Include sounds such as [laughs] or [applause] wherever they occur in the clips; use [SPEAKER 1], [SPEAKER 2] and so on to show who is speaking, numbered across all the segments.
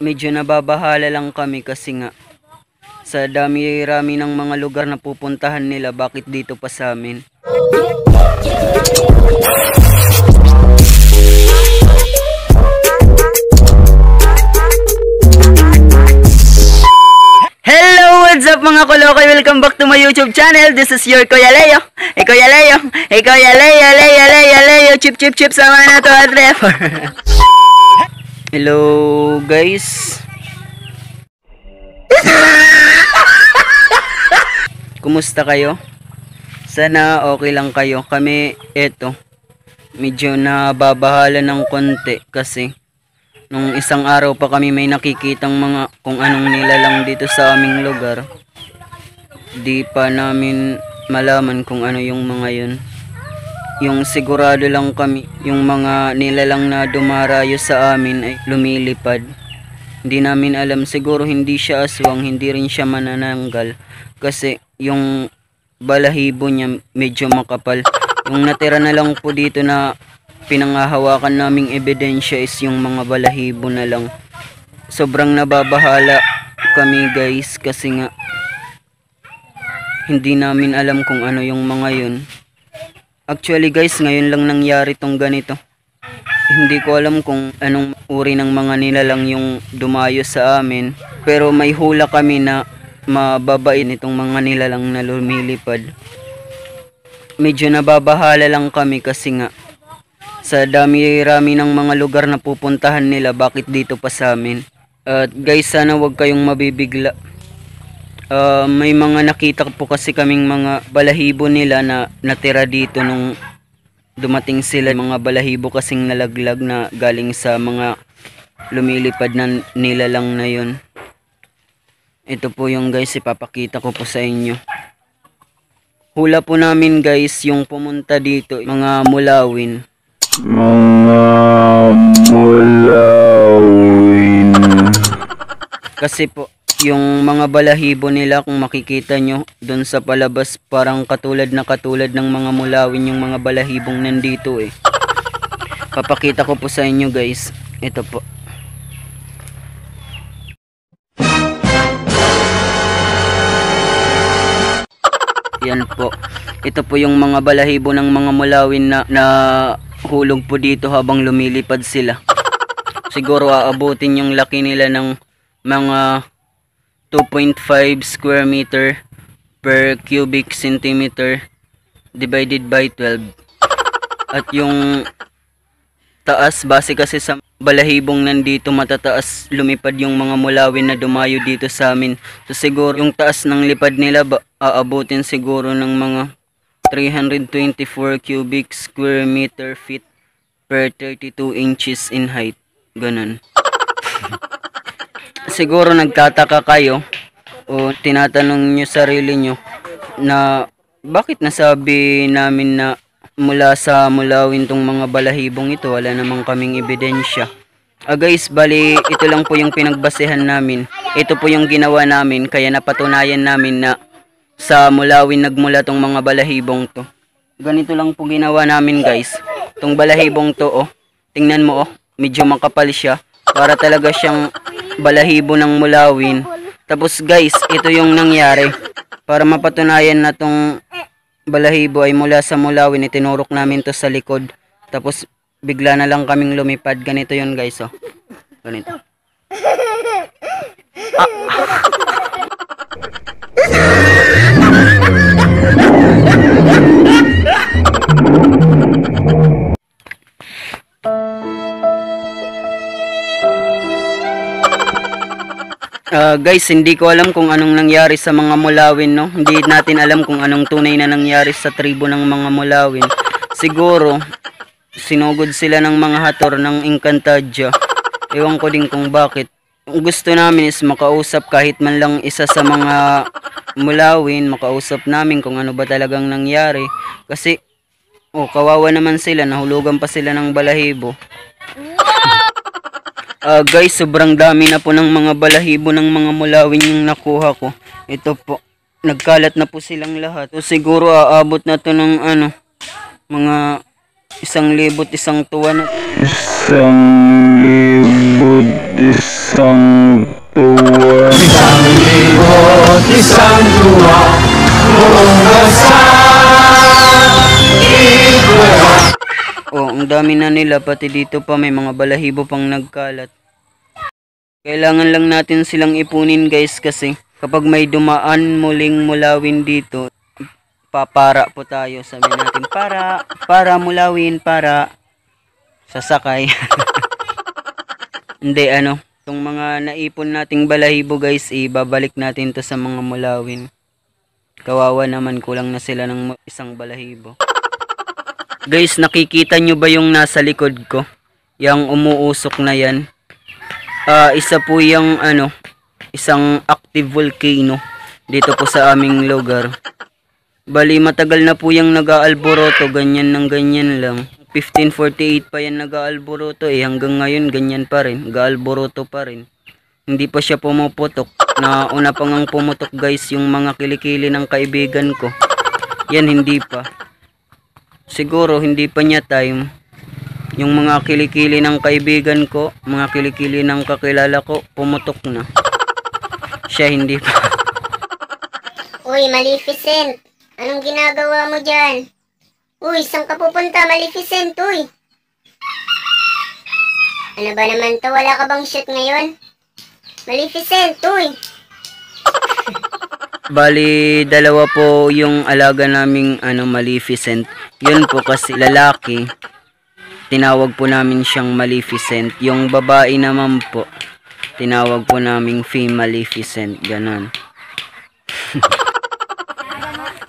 [SPEAKER 1] medyo nababahala lang kami kasi nga sa dami-rami ng mga lugar na pupuntahan nila, bakit dito pa sa amin? Hello! What's up mga kolokoy? Welcome back to my YouTube channel. This is your Kuya Leo. Hey Kuya Leo. Hey Kuya Leo, Leo, Leo, Leo. Chip, chip, chip. Sama na to at. [laughs] Hello guys. Kumusta kayo? Sana okay lang kayo. Kami, eto, medyo nababahala ng konti kasi nung isang araw pa kami may nakikitang mga kung anong nilalang dito sa aming lugar. Di pa namin malaman kung ano yung mga yun. Yung sigurado lang kami, yung mga nilalang na dumarayo sa amin ay lumilipad. Hindi namin alam, siguro hindi siya aswang, hindi rin siya manananggal. Kasi yung balahibo niya medyo makapal. Yung natira na lang po dito na pinangahawakan naming ebidensya is yung mga balahibo na lang. Sobrang nababahala kami guys kasi nga hindi namin alam kung ano yung mga yun. Actually guys, ngayon lang nangyari tong ganito. Hindi ko alam kung anong uri ng mga nilalang yung dumayo sa amin. Pero may hula kami na mababain itong mga nilalang na lumilipad. Medyo nababahala lang kami kasi nga sa dami-rami ng mga lugar na pupuntahan nila, bakit dito pa sa amin? At guys, sana wag kayong mabibigla. Ah, may mga nakita po kasi kaming mga balahibo nila na natira dito nung dumating sila. Mga balahibo kasing nalaglag na galing sa mga lumilipad na nilalang na yun. Ito po yung guys, ipapakita ko po sa inyo. Hula po namin guys yung pumunta dito, mga mulawin.
[SPEAKER 2] Mga mulawin.
[SPEAKER 1] Kasi po, yung mga balahibo nila kung makikita nyo doon sa palabas parang katulad na katulad ng mga mulawin yung mga balahibong nandito eh. [laughs] Papakita ko po sa inyo guys. Ito po. Yan po. Ito po yung mga balahibo ng mga mulawin na, na hulog po dito habang lumilipad sila. Siguro aabutin yung laki nila ng mga 2.5 square meter per cubic centimeter divided by 12. At yung taas base kasi sa balahibong nandito matataas lumipad yung mga mulawin na dumayo dito sa amin. So siguro yung taas ng lipad nila ba, aabutin siguro ng mga 324 cubic square meter feet per 32 inches in height. Ganun. Siguro nagtataka kayo o tinatanong nyo sarili nyo na bakit nasabi namin na mula sa mulawin tong mga balahibong ito wala namang kaming ebidensya. Ah guys, bali ito lang po yung pinagbasehan namin. Ito po yung ginawa namin kaya napatunayan namin na sa mulawin nagmula tong mga balahibong to. Ganito lang po ginawa namin guys. Tong balahibong to oh, tingnan mo oh, medyo makapal siya. Para talaga siyang balahibo ng mulawin. Tapos guys, ito yung nangyari. Para mapatunayan na tong balahibo ay mula sa mulawin, itinurok namin to sa likod. Tapos bigla na lang kaming lumipad. Ganito yun guys oh. Ganito. Ah, [laughs] guys, hindi ko alam kung anong nangyari sa mga mulawin, no? Hindi natin alam kung anong tunay na nangyari sa tribo ng mga mulawin. Siguro, sinugod sila ng mga hator ng Encantadia. Ewan ko din kung bakit. Ang gusto namin is makausap kahit man lang isa sa mga mulawin, makausap namin kung ano ba talagang nangyari. Kasi, oh, kawawa naman sila, nahulugan pa sila ng balahibo. Ah guys, sobrang dami na po ng mga balahibo ng mga mulawin yung nakuha ko. Ito po, nagkalat na po silang lahat. So siguro aabot na to ng ano, mga Isang libot, isang tuwa na.
[SPEAKER 2] Isang libot, isang tuwa. Isang libot, isang tuwa.
[SPEAKER 1] Dami na nila, pati dito pa may mga balahibo pang nagkalat. Kailangan lang natin silang ipunin guys kasi kapag may dumaan muling mulawin dito, papara po tayo. Sabi natin, para, para mulawin, para sasakay. [laughs] Hindi, ano, itong mga naipon nating balahibo guys, ibabalik natin to sa mga mulawin. Kawawa naman, kulang na sila ng isang balahibo. Guys, nakikita nyo ba yung nasa likod ko? Yang umuusok na yan. Ah, isa po yung ano, isang active volcano dito po sa aming lugar. Bali, matagal na po yung nag-aalboroto, ganyan ng ganyan lang. 1548 pa yan nag-aalboroto eh, hanggang ngayon ganyan pa rin, nag-aalboroto pa rin. Hindi pa siya pumuputok. Na una pa pumutok guys yung mga kilikili ng kaibigan ko. Yan hindi pa. Siguro hindi pa niya time. Yung mga kilikili ng kaibigan ko, mga kilikili ng kakilala ko, pumutok na. [laughs] Siya hindi pa.
[SPEAKER 3] Uy, Maleficent! Anong ginagawa mo dyan? Uy, saan ka pupunta, Maleficent, uy? Ano ba naman to? Wala ka bang shoot ngayon? Maleficent, uy!
[SPEAKER 1] Bali, dalawa po yung alaga naming ano, Maleficent. Yun po kasi lalaki. Tinawag po namin siyang Maleficent. Yung babae naman po, tinawag po naming Fee Maleficent. Ganon. [laughs]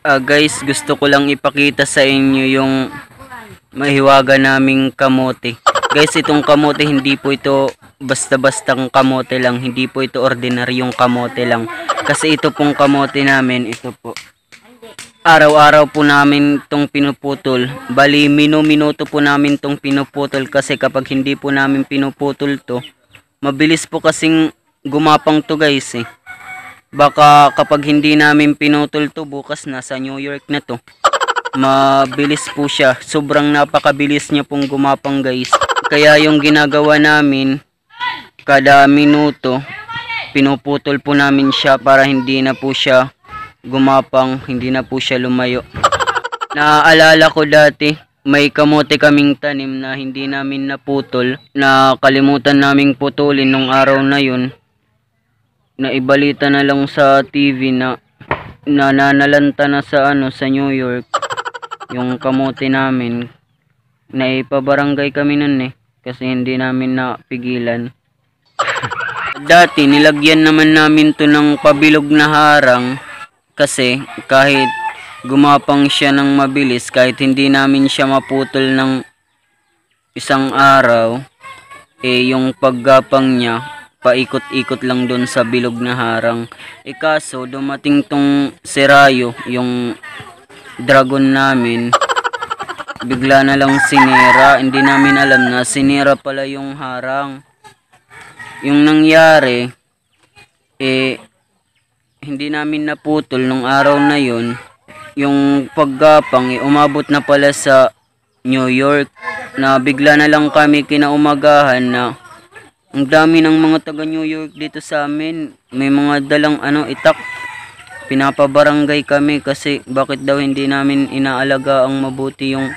[SPEAKER 1] Ah guys, gusto ko lang ipakita sa inyo yung mahiwaga naming kamote. Guys, itong kamote hindi po ito basta-bastang kamote lang. Hindi po ito ordinaryong kamote lang. Kasi ito pong kamote namin, ito po. Araw-araw po namin itong pinuputol. Bali, minu-minuto po namin itong pinuputol kasi kapag hindi po namin pinuputol to, mabilis po kasing gumapang to guys eh. Baka kapag hindi namin pinutol to bukas nasa New York na to. Mabilis po siya. Sobrang napakabilis niya pong gumapang guys. Kaya yung ginagawa namin kada minuto pinuputol po namin siya para hindi na po siya gumapang, hindi na po siya lumayo. [laughs] Naaalala ko dati, may kamote kaming tanim na hindi namin naputol, na kalimutan naming putulin nung araw na yun. Naibalita na lang sa TV na nananalanta na sa ano sa New York yung kamote namin. Naipabarangay kami nun eh kasi hindi namin napigilan. [laughs] Dati nilagyan naman namin to ng pabilog na harang kasi kahit gumapang siya ng mabilis kahit hindi namin siya maputol ng isang araw eh yung paggapang niya paikot-ikot lang doon sa bilog na harang. Eh kaso dumating tong serayo yung dragon namin bigla na lang sinira. Hindi namin alam na sinira pala yung harang. Yung nangyari eh hindi namin naputol nung araw na yon yung paggapang eh, umabot na pala sa New York. Na bigla na lang kami kinaumagahan na ang dami ng mga taga New York dito sa amin. May mga dalang ano itak. Pinapabarangay kami kasi bakit daw hindi namin inaalaga ang mabuti yung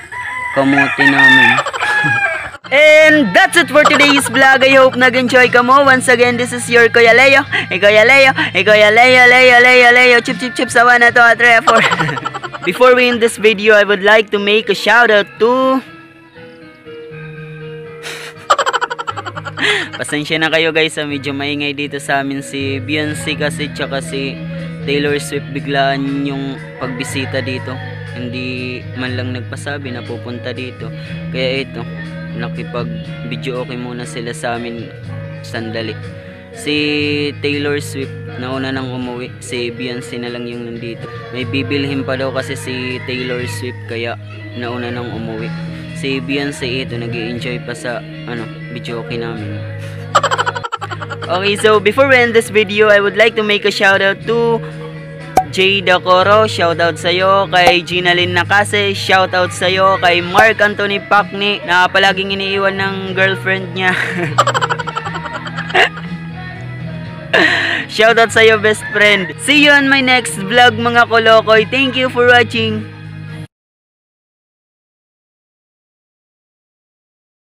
[SPEAKER 1] kamote namin [laughs] And that's it for today's vlog. I hope nag-enjoy ka mo. Once again, this is your Kuya Leo. Eh, Kuya Leo. Eh, Kuya Leo, Leo, Leo, Leo. Chip, chip, chip. Sawa na to. 3, 4. Before we end this video, I would like to make a shout out to... [laughs] Pasensya na kayo guys, ah, medyo maingay dito sa amin si Beyonce kasi tsaka si Taylor Swift biglaan yung pagbisita dito. Hindi man lang nagpasabi na pupunta dito. Kaya ito, nakipag video okay muna sila sa amin sandali. Si Taylor Swift nauna nang umuwi, si Beyonce na lang yung nandito. May bibilhin pa daw kasi si Taylor Swift kaya nauna nang umuwi. Si Beyonce ito nag enjoy pa sa ano, video okay namin. [laughs] Okay, so before we end this video, I would like to make a shout out to Jay Dacoro, shoutout sa'yo. Kay Ginalyn Nakase, shoutout sa'yo. Kay Mark Anthony Pacni, na palaging iniiwan ng girlfriend niya. [laughs] shoutout sa'yo, best friend. See you on my next vlog, mga kolokoy. Thank you for watching.